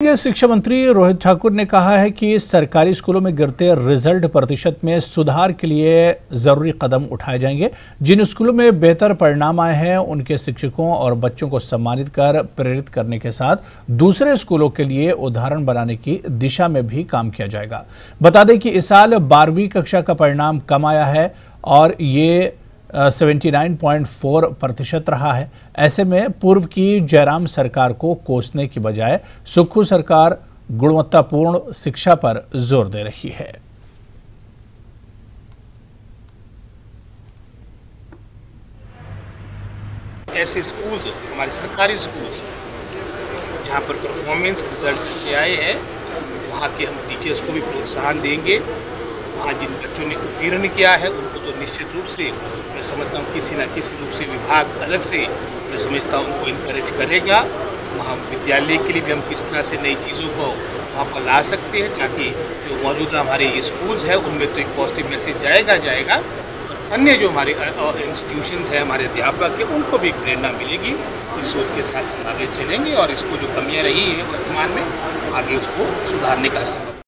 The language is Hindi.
शिक्षा मंत्री रोहित ठाकुर ने कहा है कि सरकारी स्कूलों में गिरते रिज़ल्ट प्रतिशत में सुधार के लिए ज़रूरी कदम उठाए जाएँगे। जिन स्कूलों में बेहतर परिणाम आए हैं, उनके शिक्षकों और बच्चों को सम्मानित कर, प्रेरित करने के साथ दूसरे स्कूलों के लिए उदाहरण बनाने की दिशा में भी काम किया जाएगा। बता दें कि इस साल बारहवीं कक्षा का परिणाम कम आया है और ये 79.4 प्रतिशत रहा है। ऐसे में पूर्व की जयराम सरकार को कोसने की बजाय सुखू सरकार गुणवत्तापूर्ण शिक्षा पर ज़ोर दे रही है। ऐसे स्कूल्स, हमारे सरकारी स्कूल्स, जहाँ पर परफॉर्मेंस रिज़ल्ट अच्छे आए हैं, वहाँ के हम टीचर्स को भी प्रोत्साहन देंगे। वहाँ जिन बच्चों ने उत्तीर्ण किया है, उनको तो निश्चित रूप से मैं समझता हूँ किसी न किसी रूप से विभाग अलग से, मैं समझता हूँ उनको इनक्रेज करेगा। वहाँ विद्यालय के लिए भी हम किस तरह से नई चीज़ों को वहाँ पर ला सकते हैं, ताकि जो मौजूदा हमारे स्कूल्स हैं, उनमें तो एक पॉजिटिव मैसेज जाएगा जाएगा। अन्य जो हमारे इंस्टीट्यूशंस हैं, हमारे अध्यापक हैं, उनको भी प्रेरणा मिलेगी। इस सोच के साथ हम आगे चलेंगे और इसको जो कमियाँ रही हैं वर्तमान में, आगे उसको सुधारने का संभव